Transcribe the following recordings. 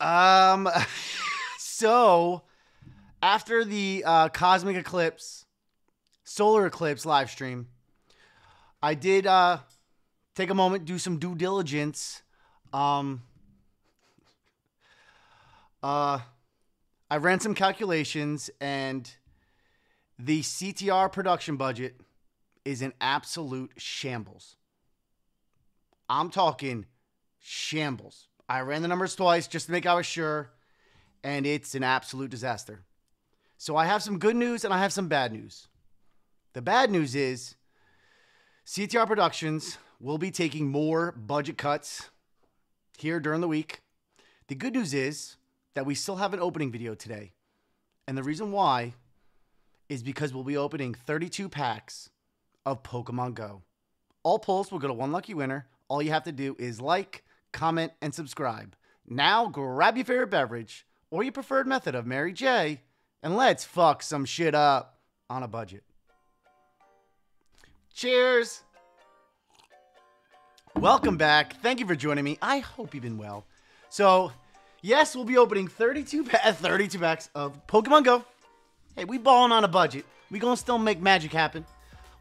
Um, so after the uh, cosmic eclipse, solar eclipse live stream, I did uh, take a moment, do some due diligence. Um, uh, I ran some calculations, and the CTR production budget is an absolute shambles. I'm talking shambles. I ran the numbers twice just to make I was sure, and it's an absolute disaster. So I have some good news and I have some bad news. The bad news is CTR Productions will be taking more budget cuts here during the week. The good news is that we still have an opening video today. And the reason why is because we'll be opening 32 packs of Pokemon Go. All pulls will go to one lucky winner. All you have to do is like, comment, and subscribe. Now grab your favorite beverage or your preferred method of Mary J and let's fuck some shit up on a budget. Cheers! Welcome back. Thank you for joining me. I hope you've been well. So, yes, we'll be opening 32 pa- 32 packs of Pokemon Go. Hey, we balling on a budget. We gonna still make magic happen.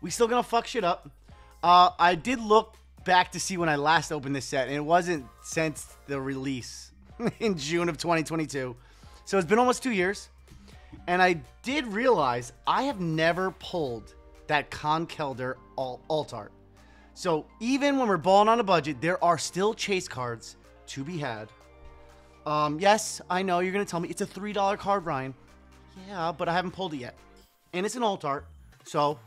We still gonna fuck shit up. Uh, I did look back to see when I last opened this set, and it wasn't since the release in June of 2022. So it's been almost two years. And I did realize I have never pulled that Conkeldurr alt, alt art. So even when we're balling on a budget, there are still chase cards to be had. Um, yes, I know you're gonna tell me it's a three dollar card, Ryan. Yeah, but I haven't pulled it yet, and it's an alt art, so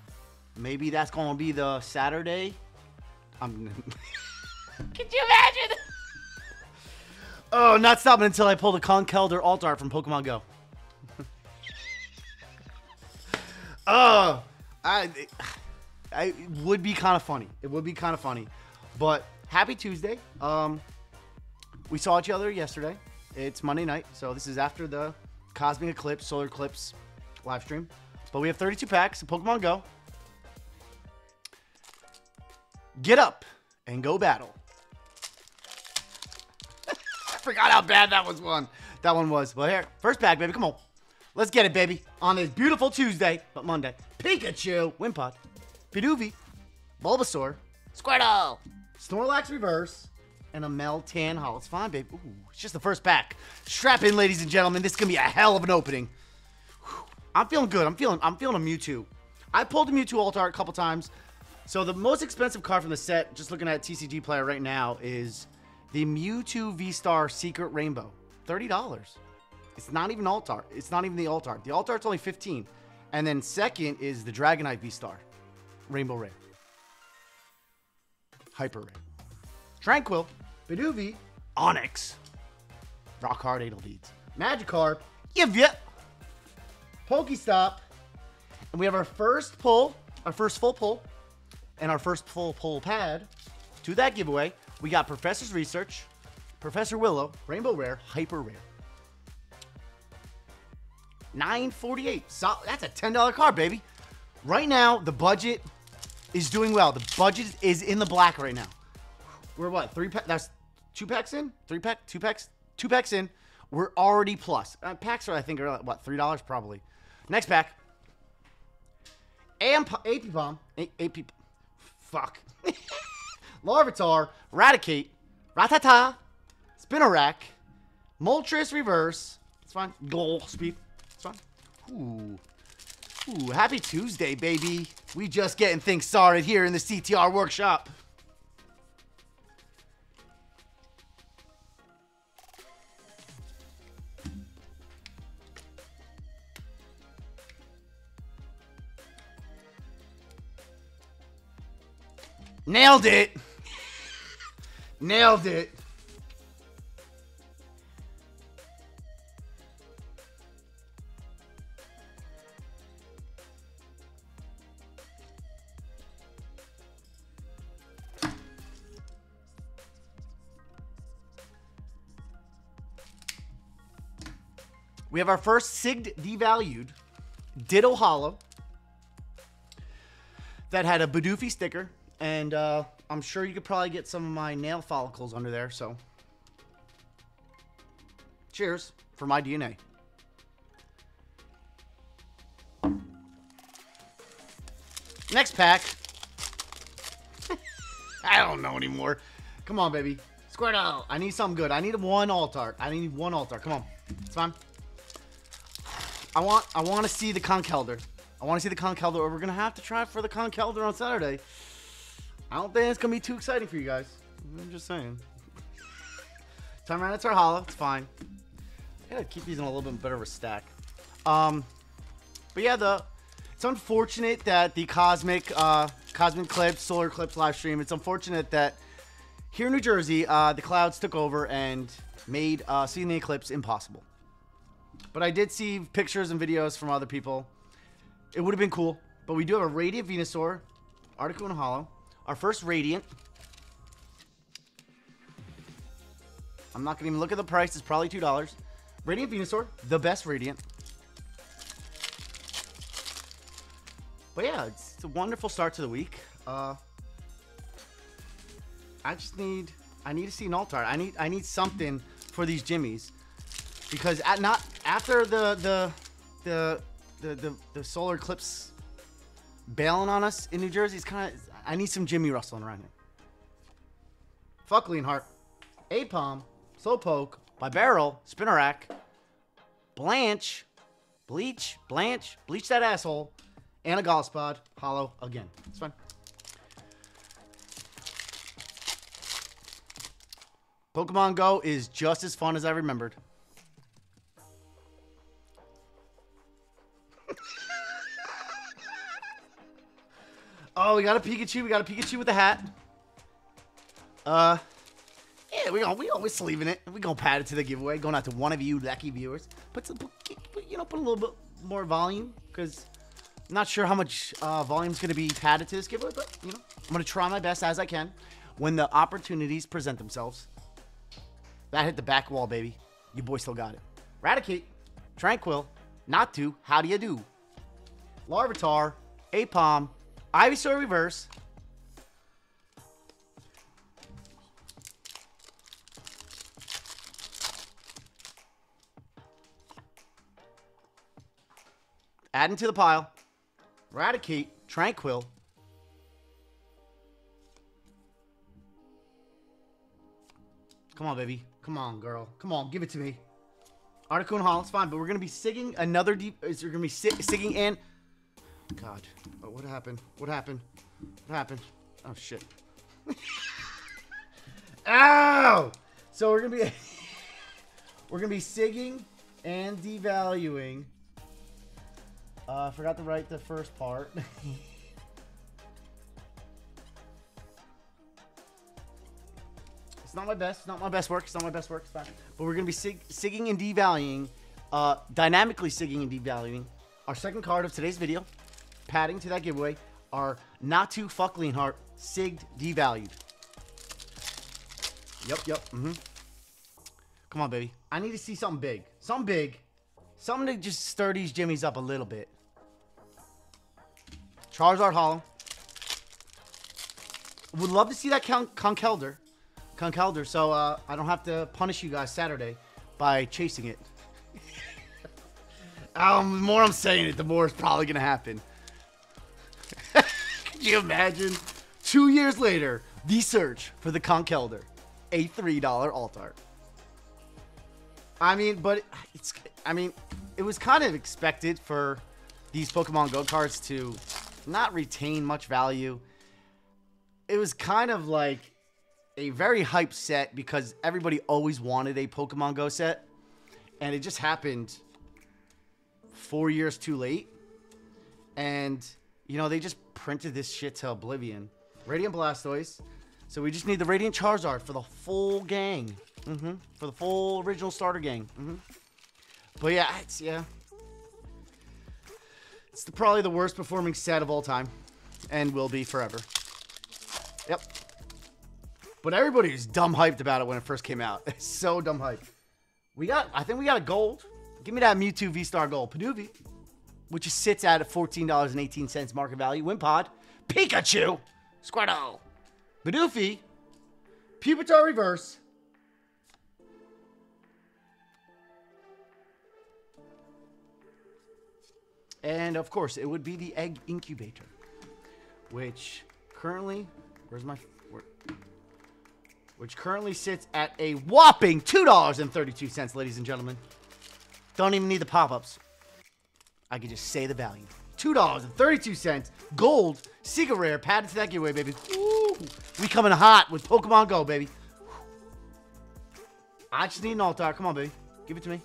maybe that's gonna be the Saturday. I'm. Could you imagine? oh, not stopping until I pull the Conkeldurr alt art from Pokemon Go. Oh, I, I it would be kind of funny. It would be kind of funny, but happy Tuesday. Um, we saw each other yesterday. It's Monday night, so this is after the cosmic eclipse, solar eclipse live stream. But we have 32 packs of Pokemon Go. Get up and go battle. I forgot how bad that was one. That one was. Well, here, first pack, baby. Come on. Let's get it, baby. On this beautiful Tuesday, but Monday. Pikachu, Wimpod, Pidooey, Bulbasaur, Squirtle, Snorlax Reverse, and a Meltan Holo. It's fine, baby. Ooh, it's just the first pack. Strap in, ladies and gentlemen. This is gonna be a hell of an opening. Whew. I'm feeling good. I'm feeling. I'm feeling a Mewtwo. I pulled a Mewtwo alt art a couple times. So the most expensive card from the set, just looking at TCG Player right now, is the Mewtwo V-Star Secret Rainbow. Thirty dollars. It's not even alt art. It's not even the alt art. The alt art's only 15. And then second is the Dragonite V-Star. Rainbow Rare. Hyper Rare. Tranquill. Bidooey. Onix. Rock Hard Adeldeeds. Magikarp. Yivya. Pokestop. And we have our first pull, our first full pull, and our first full pull pad to that giveaway. We got Professor's Research, Professor Willow, Rainbow Rare, Hyper Rare. 948. So that's a $10 card, baby. Right now, the budget is doing well. The budget is in the black right now. We're what? Three packs? That's two packs in? Three pack? Two packs? Two packs in. We're already plus. Uh, packs are, I think, are like, what? $3 probably. Next pack. AP Bomb. AP. Fuck. Larvitar. Raticate. Rattata. Spinarak. Moltres Reverse. It's fine. Goal Speed. It's fine. Ooh. Ooh, happy Tuesday, baby. We just getting things started here in the CTR workshop. Nailed it. Nailed it. We have our first SIGD devalued Ditto Holo that had a Bidoofi sticker, and uh, I'm sure you could probably get some of my nail follicles under there. So Cheers for my DNA. Next pack. I don't know anymore. Come on, baby. Squirtle. I need something good. I need one alt art. I need one alt art. Come on. It's fine. I want I want to see the Conkeldurr. I want to see the Conkeldurr. We're going to have to try for the Conkeldurr on Saturday. I don't think it's to be too exciting for you guys. I'm just saying. Time Holo. It's our holo. It's fine. I gotta keep these in a little bit better of a stack. Um, but yeah, the it's unfortunate that the Cosmic uh, Cosmic Eclipse, Solar Eclipse live stream. It's unfortunate that here in New Jersey, uh, the clouds took over and made uh, seeing the eclipse impossible. But I did see pictures and videos from other people. It would have been cool. But we do have a Radiant Venusaur, Articuno Holo, our first Radiant. I'm not going to even look at the price. It's probably $2. Radiant Venusaur, the best Radiant. But yeah, it's, it's a wonderful start to the week. Uh, I just need I need to see an alt art. I need I need something for these jimmies because at not after the the the the the, the solar eclipse bailing on us in New Jersey, it's kind of I need some Jimmy rustling around here. Fuck Leonhart, Aipom, Slowpoke, Barrel. Spinarak. Blanche, Bleach, Blanche, Bleach that asshole, and a Gallspod, Holo again. It's fine. Pokemon Go is just as fun as I remembered. Oh, we got a Pikachu. We got a Pikachu with a hat. Uh, yeah, we gonna we always leaving it. We gonna pat it to the giveaway. Going out to one of you lucky viewers. Put some, you know, put a little bit more volume because I'm not sure how much uh, volume is gonna be padded to this giveaway, but you know, I'm gonna try my best as I can when the opportunities present themselves. That hit the back wall, baby. You boy still got it. Raticate, Tranquill, Natu, how do you do? Larvitar, Aipom, Ivysaur Reverse. Adding to the pile. Raticate, Tranquill. Come on, baby. Come on, girl. Come on, give it to me. Articuno Hall, it's fine, but we're gonna be sigging another deep. Is there gonna be sig sigging in? God, oh, what happened? What happened? What happened? Oh shit! Ow! So we're gonna be we're gonna be sigging and devaluing. Uh, I forgot to write the first part. It's not my best. It's not my best work. It's not my best work. It's fine. But we're going to be sig sigging and devaluing, uh, dynamically sigging and devaluing our second card of today's video, padding to that giveaway, are not too fuck Leonhart, sigged, devalued. Yep, yep. Mm-hmm. Come on, baby. I need to see something big. Something big. Something to just stir these jimmies up a little bit. Charizard Holo. Would love to see that Con Conkeldurr. Conkeldurr, so uh, I don't have to punish you guys Saturday by chasing it. um, the more I'm saying it, the more it's probably going to happen. Could you imagine? Two years later, the search for the Conkeldurr, a $3 alt art. I mean, but it's, I mean, it was kind of expected for these Pokemon Go cards to not retain much value. It was kind of like a very hype set because everybody always wanted a Pokemon Go set. And it just happened four years too late. And, you know, they just printed this shit to oblivion. Radiant Blastoise. So we just need the Radiant Charizard for the full gang. Mm-hmm. For the full original starter gang. Mm-hmm. But yeah, it's, yeah. It's the, probably the worst performing set of all time. And will be forever. Yep. But everybody was dumb hyped about it when it first came out. So dumb hyped. We got, I think we got a gold. Give me that Mewtwo V-Star Gold. Pidooie, which sits at a $14.18 market value. Wimpod, Pikachu, Squirtle, Bidoofi, Pupitar Reverse, And of course, it would be the egg incubator, which currently, where's my, where, which currently sits at a whopping $2.32, ladies and gentlemen. Don't even need the pop-ups. I could just say the value. $2.32, gold, secret rare, padded to that giveaway, baby. We coming hot with Pokemon Go, baby. I just need an alt art. Come on, baby. Give it to me.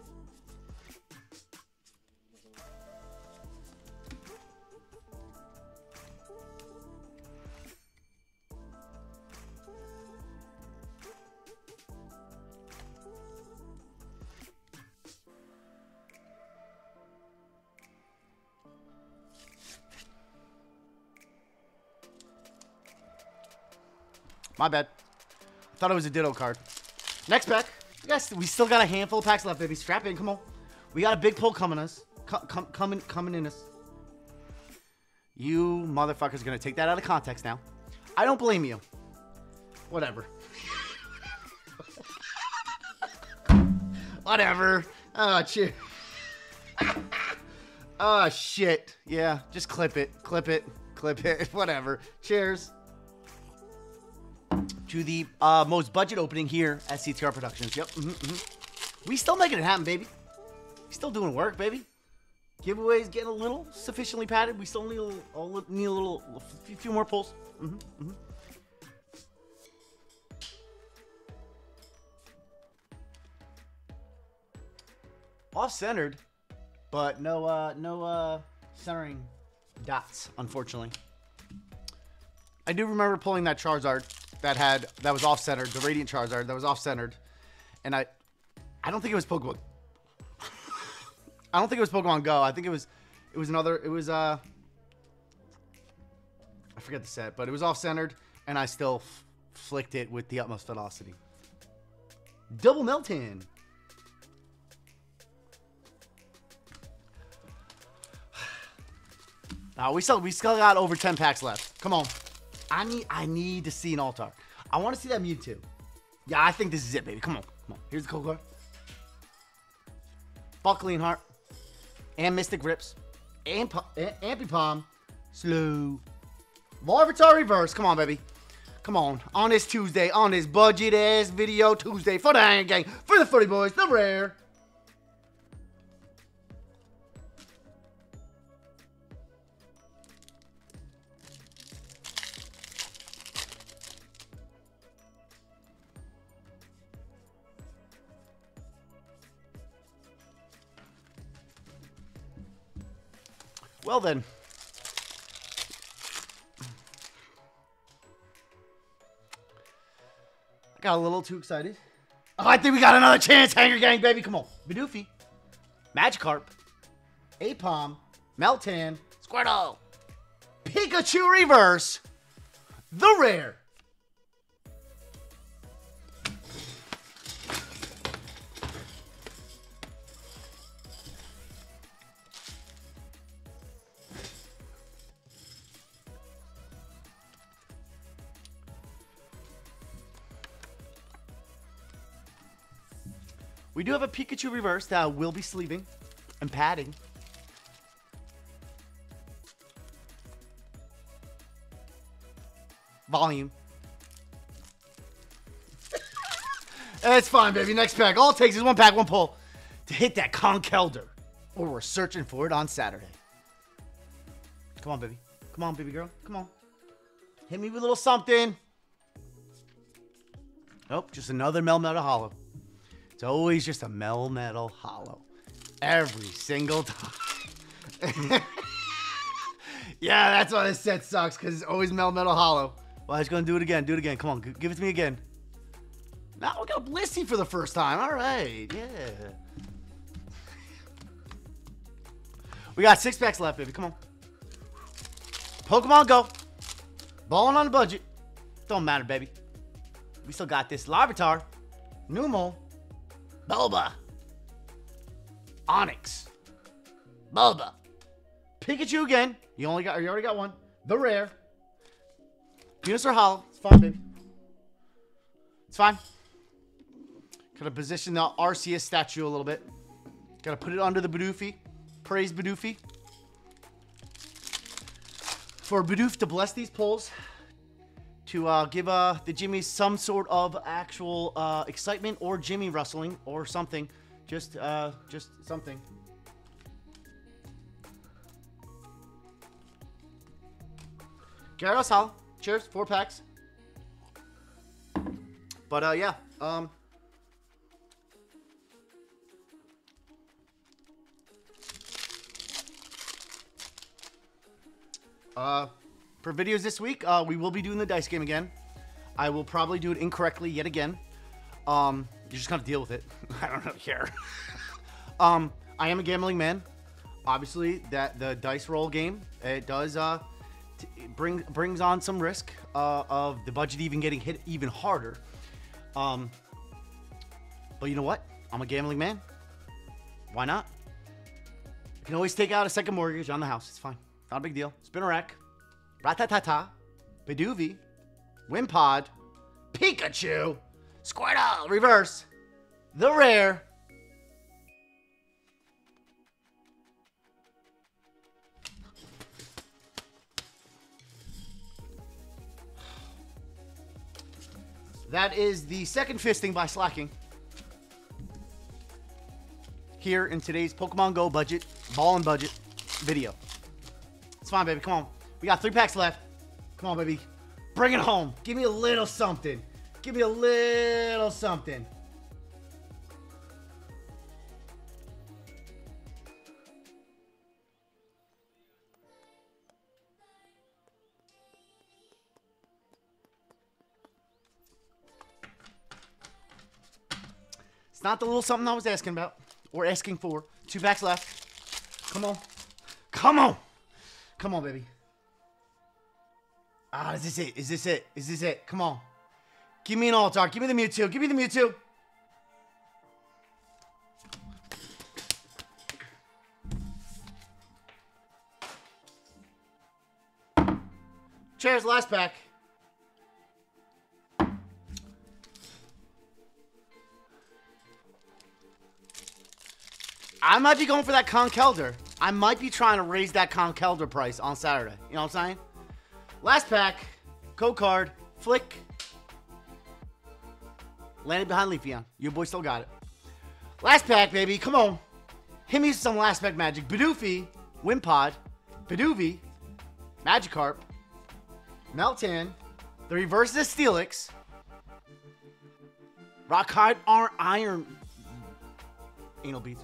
My bad. I thought it was a Ditto card. Next pack. Yes, we still got a handful of packs left, baby. Strap in, come on. We got a big pull coming us. Com coming, coming in us. You motherfuckers gonna take that out of context now. I don't blame you. Whatever. Whatever. Oh, shit. oh, shit. Yeah, just clip it. Clip it. Clip it. Whatever. Cheers to the uh, most budget opening here at CTR Productions. Yep. Mm -hmm, mm -hmm. We still making it happen, baby. Still doing work, baby. Giveaways getting a little sufficiently padded. We still need a little, need a little, a few more pulls. Mm -hmm, mm -hmm. Off-centered, but no, uh, no uh, centering dots, unfortunately. I do remember pulling that Charizard that had that was off centered, the Radiant Charizard that was off centered, and I, I don't think it was Pokemon. I don't think it was Pokemon Go. I think it was, it was another. It was uh, I forget the set, but it was off centered, and I still flicked it with the utmost velocity. Double Meltan. Now we still we still got over 10 packs left. Come on. I need I need to see an alt art. I want to see that Mewtwo. Yeah, I think this is it, baby. Come on. Come on. Here's the cold card. Buckling Heart. And Mystic Rips. And Ambipom. Slow. Larvitar Reverse. Come on, baby. Come on. On this Tuesday. On this budget-ass video Tuesday. For the gang. For the Footy Boys. The Rare. Well then. I got a little too excited. Oh, I think we got another chance, Hanger Gang, baby. Come on. Bidoof, Magikarp, Aipom, Meltan, Squirtle, Pikachu Reverse, the rare. We do have a Pikachu reverse that will be sleeving and padding. Volume. it's fine, baby. Next pack. All it takes is one pack, one pull to hit that Conkeldurr. Or we're searching for it on Saturday. Come on, baby. Come on, baby girl. Come on. Hit me with a little something. Nope, just another Melmetal Holo. It's always just a Melmetal Holo. Every single time. yeah, that's why this set sucks, because it's always Melmetal Holo. Well, was going to do it again. Do it again. Come on, give it to me again. Now we got Blissey for the first time. All right, yeah. We got six packs left, baby. Come on. Pokemon Go. Balling on the budget. Don't matter, baby. We still got this. Larvitar. Numel. Bulba. Onix. Bulba. Pikachu again. You only got you already got one. The rare. Venusaur Holo. It's fine, baby. It's fine. Gotta position the Arceus statue a little bit. Gotta put it under the Bidoof. Praise Bidoof. for Bidoof to bless these pulls to uh, give uh, the Jimmy some sort of actual uh, excitement or Jimmy rustling or something. Just, uh, just something. Garros Hall. Cheers. Four packs. But, uh, yeah. Um, Uh, for videos this week, uh, we will be doing the dice game again. I will probably do it incorrectly yet again. Um, you just gotta deal with it. I don't really care. um, I am a gambling man. Obviously, that the dice roll game it does uh, t- bring brings on some risk uh, of the budget even getting hit even harder. Um, but you know what? I'm a gambling man. Why not? You can always take out a second mortgage on the house. It's fine. Not a big deal. Spinarak, Ratatata, Bidoovi, Wimpod, Pikachu, Squirtle, Reverse, The Rare, That is the second fisting by slacking. Here in today's Pokemon Go budget, ball and budget video. It's fine, baby. Come on. We got three packs left. Come on, baby. Bring it home. Give me a little something. Give me a little something. It's not the little something I was asking about or asking for. Two packs left. Come on. Come on. Come on, baby. Ah, is this it? Is this it? Is this it? Come on. Give me an alt art. Give me the Mewtwo. Give me the Mewtwo. Cheers, last pack. I might be going for that Conkeldurr. I might be trying to raise that Conkeldurr price on Saturday. You know what I'm saying? Last pack, code card, flick. Landed behind Leafeon. Your boy still got it. Last pack, baby. Come on. Hit me some last pack magic. Bidoofi, Wimpod, Bidoovi, Magikarp, Meltan, the reverse is Steelix, Rockhide Iron Anal Beats.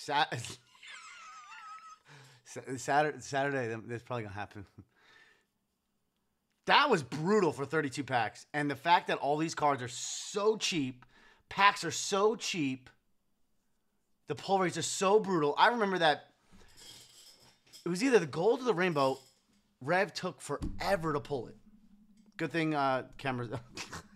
Sat- Saturday, Saturday, that's probably gonna happen. That was brutal for 32 packs, and the fact that all these cards are so cheap, packs are so cheap, the pull rates are so brutal. I remember that it was either the gold or the rainbow. Rev took forever to pull it. Good thing uh, cameras.